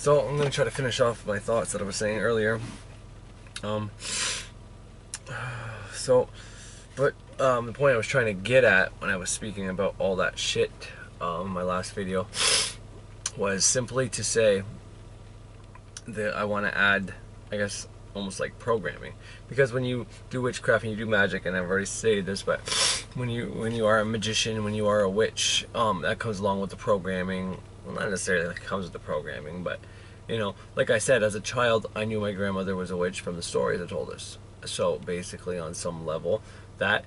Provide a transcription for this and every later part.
So I'm gonna try to finish off my thoughts that I was saying earlier. Um. So, but um, the point I was trying to get at when I was speaking about all that shit, um, my last video, was simply to say that I want to add, I guess, almost like programming, because when you do witchcraft and you do magic, and I've already stated this, but when you when you are a magician, when you are a witch, um, that comes along with the programming. Well, not necessarily that comes with the programming, but you know, like I said, as a child, I knew my grandmother was a witch from the stories that told us. So basically, on some level, that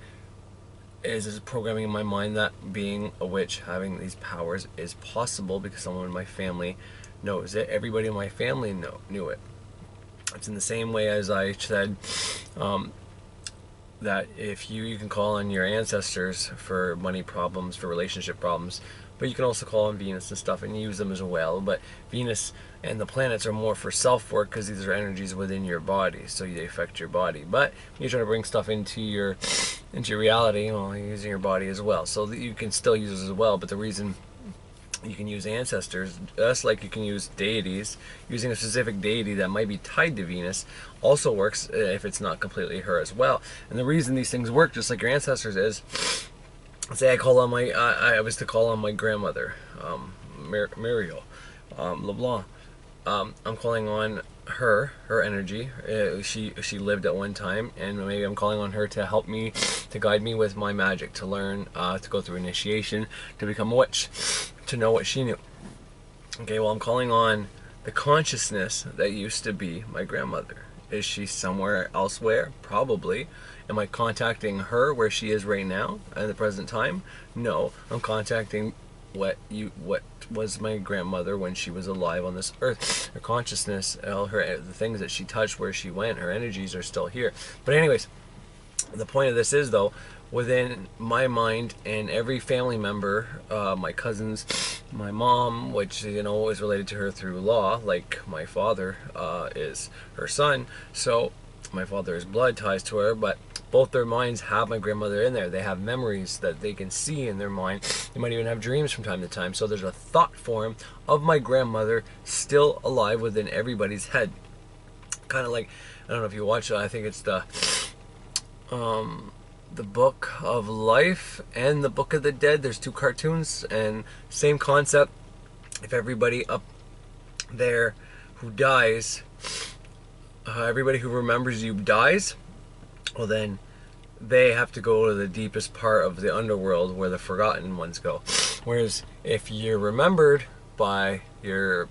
is, is programming in my mind that being a witch, having these powers, is possible because someone in my family knows it. Everybody in my family know, knew it. It's in the same way as I said um, that if you you can call on your ancestors for money problems, for relationship problems, but you can also call on Venus and stuff and use them as well. But Venus and the planets are more for self work because these are energies within your body, so they affect your body. But you try to bring stuff into your into your reality, well, you're using your body as well. So you can still use as well. But the reason you can use ancestors, just like you can use deities. Using a specific deity that might be tied to Venus also works uh, if it's not completely her as well. And the reason these things work, just like your ancestors, is say I call on my I, I was to call on my grandmother, um, Mar- Muriel um, LeBlanc. Um, I'm calling on her, her energy. Uh, she she lived at one time, and maybe I'm calling on her to help me, to guide me with my magic, to learn, uh, to go through initiation, to become a witch, to know what she knew. Okay, well I'm calling on the consciousness that used to be my grandmother. Is she somewhere elsewhere? Probably. Am I contacting her where she is right now at the present time? No, I'm contacting what you what was my grandmother when she was alive on this earth. Her consciousness, all her the things that she touched, where she went, her energies are still here. But anyways, the point of this is though, within my mind and every family member, uh, my cousins, my mom, which you know is related to her through law, like my father uh, is her son. So my father has blood ties to her, but both their minds have my grandmother in there. They have memories that they can see in their mind. They might even have dreams from time to time. So there's a thought form of my grandmother still alive within everybody's head. Kind of like, I don't know if you watch I think it's the um, the Book of Life and the Book of the Dead. There's two cartoons and same concept. If everybody up there who dies, uh, everybody who remembers you dies, well then they have to go to the deepest part of the underworld where the forgotten ones go. Whereas if you're remembered by your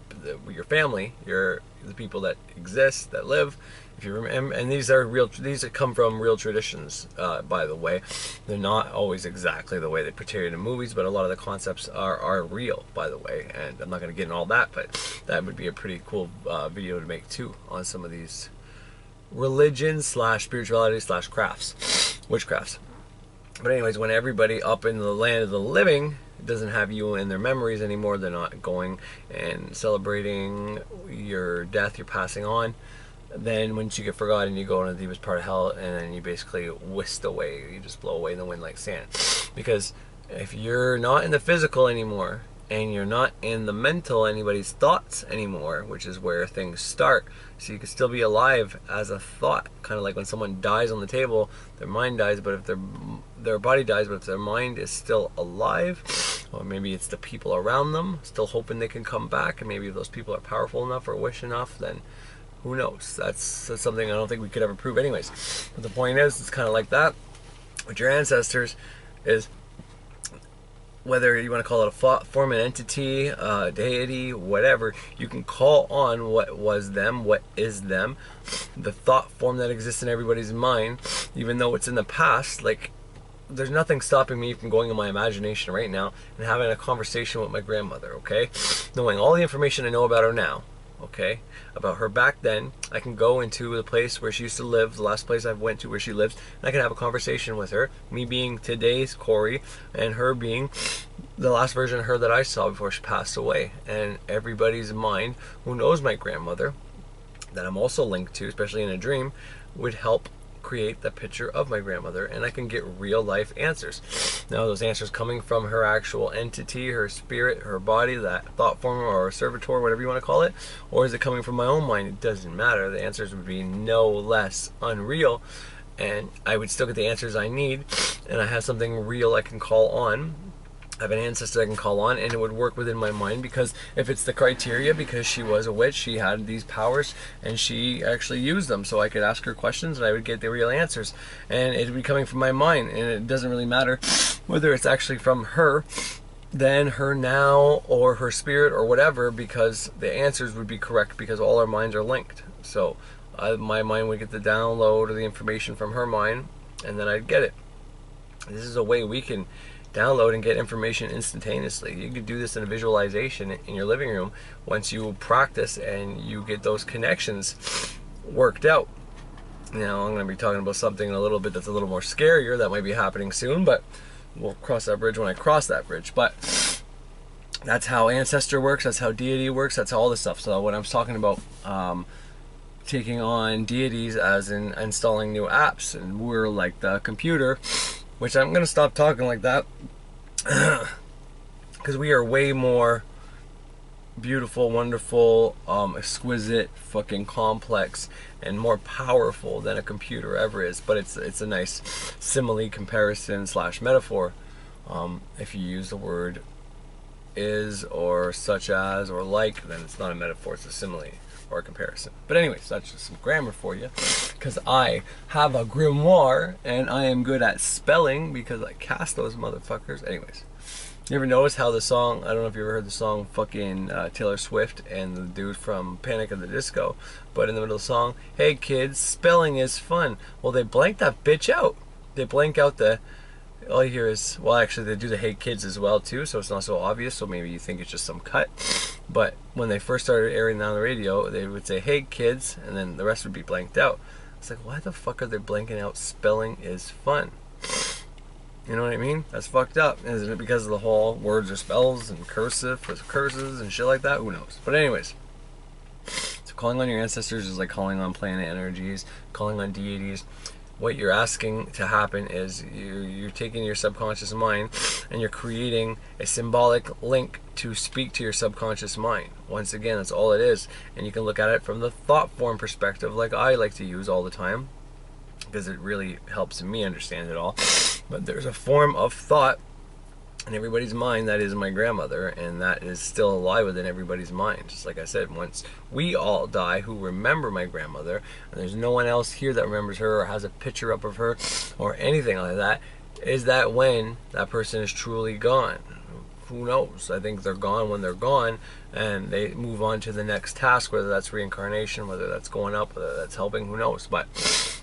your family, your the people that exist that live, if you remember, and these are real, these come from real traditions, uh, by the way. They're not always exactly the way they portray it in movies, but a lot of the concepts are, are real, by the way. And I'm not going to get into all that, but that would be a pretty cool uh, video to make too on some of these religion slash spirituality slash crafts, witchcrafts. But anyways, when everybody up in the land of the living doesn't have you in their memories anymore, they're not going and celebrating your death, you're passing on. Then once you get forgotten, you go into the deepest part of hell, and then you basically whisk away. You just blow away in the wind like sand. Because if you're not in the physical anymore, and you're not in the mental anybody's thoughts anymore, which is where things start. So you can still be alive as a thought, kind of like when someone dies on the table, their mind dies, but if their their body dies, but if their mind is still alive, or maybe it's the people around them still hoping they can come back, and maybe if those people are powerful enough or wish enough, then who knows? That's, that's something I don't think we could ever prove, anyways. But the point is, it's kind of like that with your ancestors. Is whether you want to call it a form, an entity, uh, a deity, whatever, you can call on what was them, what is them, the thought form that exists in everybody's mind, even though it's in the past. Like, there's nothing stopping me from going in my imagination right now and having a conversation with my grandmother, okay? Knowing all the information I know about her now, okay, about her back then. I can go into the place where she used to live, the last place I've went to where she lives, and I can have a conversation with her. Me being today's Corey, and her being the last version of her that I saw before she passed away. And everybody's mind who knows my grandmother, that I'm also linked to, especially in a dream, would help create the picture of my grandmother and I can get real life answers. Now, those answers coming from her actual entity, her spirit, her body, that thought form or servitor, whatever you want to call it, or is it coming from my own mind? It doesn't matter. The answers would be no less unreal and I would still get the answers I need and I have something real I can call on I have an ancestor I can call on, and it would work within my mind because if it's the criteria, because she was a witch, she had these powers, and she actually used them. So I could ask her questions, and I would get the real answers, and it would be coming from my mind, and it doesn't really matter whether it's actually from her, then her now, or her spirit, or whatever, because the answers would be correct because all our minds are linked. So my mind would get the download or the information from her mind, and then I'd get it. This is a way we can download and get information instantaneously. You can do this in a visualization in your living room once you practice and you get those connections worked out. Now, I'm going to be talking about something a little bit that's a little more scarier that might be happening soon, but we'll cross that bridge when I cross that bridge. But that's how ancestor works, that's how deity works, that's all this stuff. So, when I'm talking about um, taking on deities as in installing new apps, and we're like the computer which I'm gonna stop talking like that because we are way more beautiful, wonderful, um, exquisite, fucking complex, and more powerful than a computer ever is. But it's it's a nice simile comparison slash metaphor. Um, if you use the word is or such as or like, then it's not a metaphor; it's a simile or comparison. But anyways, that's just some grammar for you, because I have a grimoire and I am good at spelling because I cast those motherfuckers. Anyways, you ever notice how the song? I don't know if you ever heard the song "fucking uh, Taylor Swift" and the dude from Panic at the Disco, but in the middle of the song, "Hey kids, spelling is fun." Well, they blank that bitch out. They blank out the all you hear is well actually they do the hey kids as well too so it's not so obvious so maybe you think it's just some cut but when they first started airing on the radio they would say hey kids and then the rest would be blanked out it's like why the fuck are they blanking out spelling is fun you know what I mean? That's fucked up. Isn't it because of the whole words or spells and cursive for curses and shit like that? Who knows? But anyways, so calling on your ancestors is like calling on planet energies, calling on deities what you're asking to happen is you, you're taking your subconscious mind and you're creating a symbolic link to speak to your subconscious mind. Once again, that's all it is. And you can look at it from the thought form perspective, like I like to use all the time, because it really helps me understand it all. But there's a form of thought in everybody's mind that is my grandmother and that is still alive within everybody's mind. Just like i said once we all die who remember my grandmother and there's no one else here that remembers her or has a picture up of her or anything like that is that when that person is truly gone. Who knows? I think they're gone when they're gone and they move on to the next task whether that's reincarnation whether that's going up whether that's helping who knows? But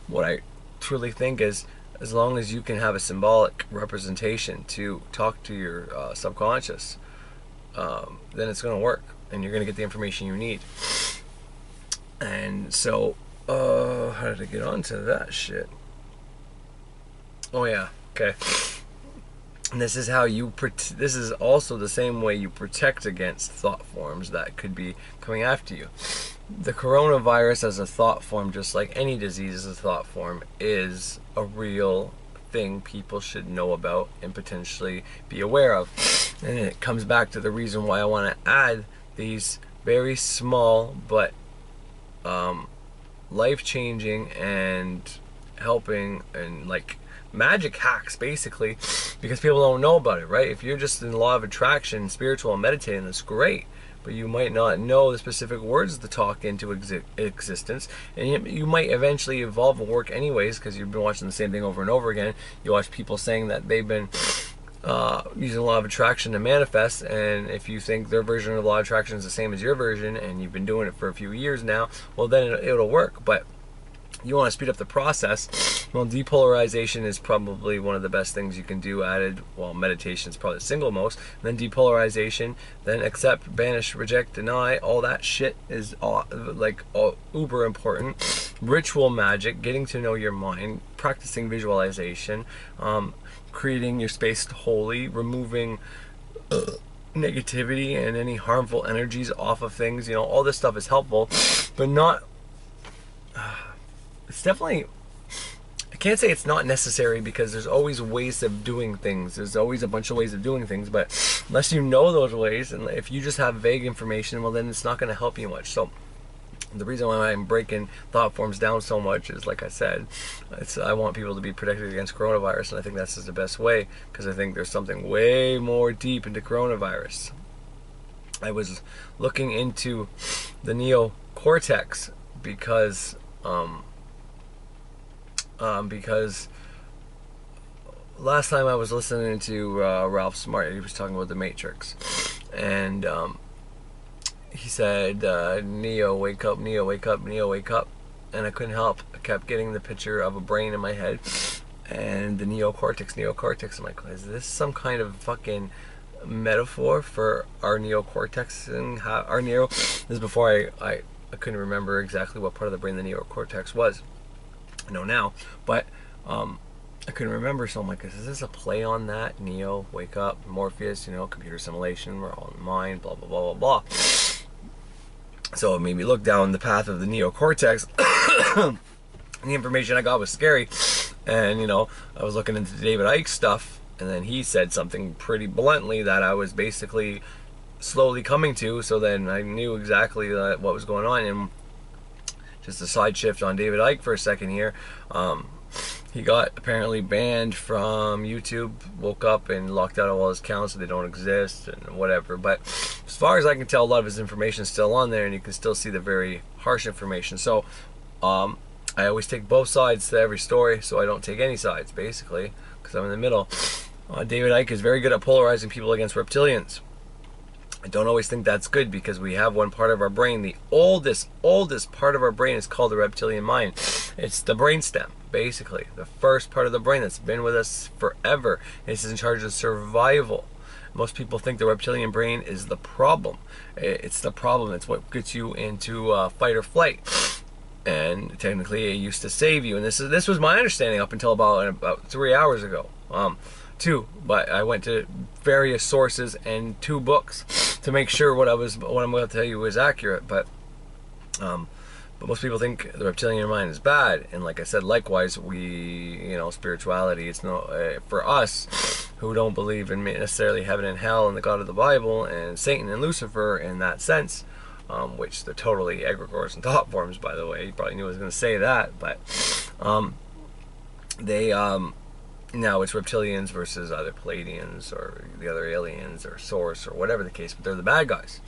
what i truly think is as long as you can have a symbolic representation to talk to your uh, subconscious, um, then it's going to work and you're going to get the information you need. And so, uh, how did I get onto that shit? Oh, yeah, okay. And this is how you, this is also the same way you protect against thought forms that could be coming after you the coronavirus as a thought form, just like any disease as a thought form, is a real thing people should know about and potentially be aware of. And it comes back to the reason why I want to add these very small but um, life changing and helping and like magic hacks basically because people don't know about it, right? If you're just in law of attraction, spiritual and meditating, that's great but you might not know the specific words to talk into exi- existence. And you, might eventually evolve and work anyways because you've been watching the same thing over and over again. You watch people saying that they've been uh, using law of attraction to manifest, and if you think their version of law of attraction is the same as your version, and you've been doing it for a few years now, well, then it, it'll work. But you want to speed up the process, well, depolarization is probably one of the best things you can do added. Well, meditation is probably the single most. then depolarization, then accept, banish, reject, deny. All that shit is all, like all, uber important. Ritual magic, getting to know your mind, practicing visualization, um, creating your space holy, removing. Uh, negativity and any harmful energies off of things you know all this stuff is helpful but not uh, it's definitely I can't say it's not necessary because there's always ways of doing things. There's always a bunch of ways of doing things, but unless you know those ways, and if you just have vague information, well, then it's not going to help you much. So the reason why I'm breaking thought forms down so much is, like I said, it's I want people to be protected against coronavirus, and I think that's the best way because I think there's something way more deep into coronavirus. I was looking into the neocortex because um, um, because last time I was listening to uh, Ralph Smart, he was talking about the Matrix, and um, he said, uh, "Neo, wake up! Neo, wake up! Neo, wake up!" And I couldn't help. I kept getting the picture of a brain in my head, and the neocortex, neocortex. I'm like, is this some kind of fucking metaphor for our neocortex and how our neo? This is before I, I I couldn't remember exactly what part of the brain the neocortex was. I know now, but um, I couldn't remember. So I'm like, is this a play on that? Neo, wake up, Morpheus, you know, computer simulation, we're all in mind, blah blah blah blah blah. So it made me look down the path of the neocortex. the information I got was scary, and you know, I was looking into David Icke stuff, and then he said something pretty bluntly that I was basically slowly coming to. So then I knew exactly what was going on, and just a side shift on David Icke for a second here. Um, he got apparently banned from YouTube, woke up and locked out of all his accounts, so they don't exist and whatever. But as far as I can tell, a lot of his information is still on there, and you can still see the very harsh information. So um, I always take both sides to every story, so I don't take any sides basically, because I'm in the middle. Uh, David Icke is very good at polarizing people against reptilians. I don't always think that's good because we have one part of our brain, the oldest, oldest part of our brain is called the reptilian mind. It's the brainstem, basically. The first part of the brain that's been with us forever. It's in charge of survival. Most people think the reptilian brain is the problem. It's the problem. It's what gets you into uh, fight or flight. And technically, it used to save you. And this is this was my understanding up until about about three hours ago. Um, two, but I went to various sources and two books to make sure what I was what I'm going to tell you was accurate. But um, but most people think the reptilian mind is bad, and like I said, likewise, we you know spirituality. It's no uh, for us who don't believe in necessarily heaven and hell and the God of the Bible and Satan and Lucifer in that sense. Um, which they're totally egregores and thought forms, by the way. You probably knew I was going to say that, but um, they um, now it's reptilians versus either Pleiadians or the other aliens or Source or whatever the case, but they're the bad guys.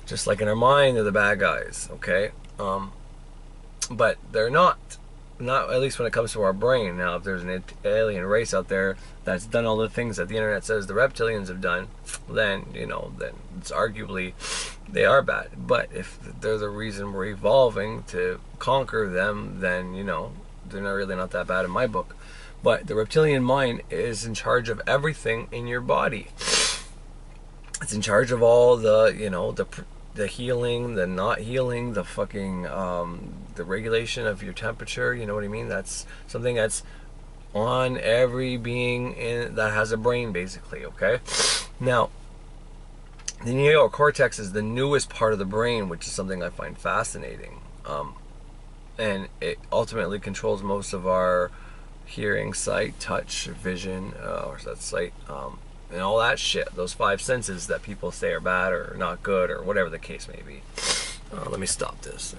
Just like in our mind, they're the bad guys, okay? Um, but they're not. Not at least when it comes to our brain. Now, if there's an alien race out there that's done all the things that the internet says the reptilians have done, then you know, then it's arguably they are bad. But if they're the reason we're evolving to conquer them, then you know, they're not really not that bad in my book. But the reptilian mind is in charge of everything in your body. It's in charge of all the, you know, the the healing, the not healing, the fucking um, the regulation of your temperature. You know what I mean? That's something that's on every being in, that has a brain, basically. Okay. Now, the neocortex is the newest part of the brain, which is something I find fascinating, um, and it ultimately controls most of our hearing, sight, touch, vision, uh, or that sight, um, and all that shit. Those five senses that people say are bad or not good or whatever the case may be. Uh, let me stop this.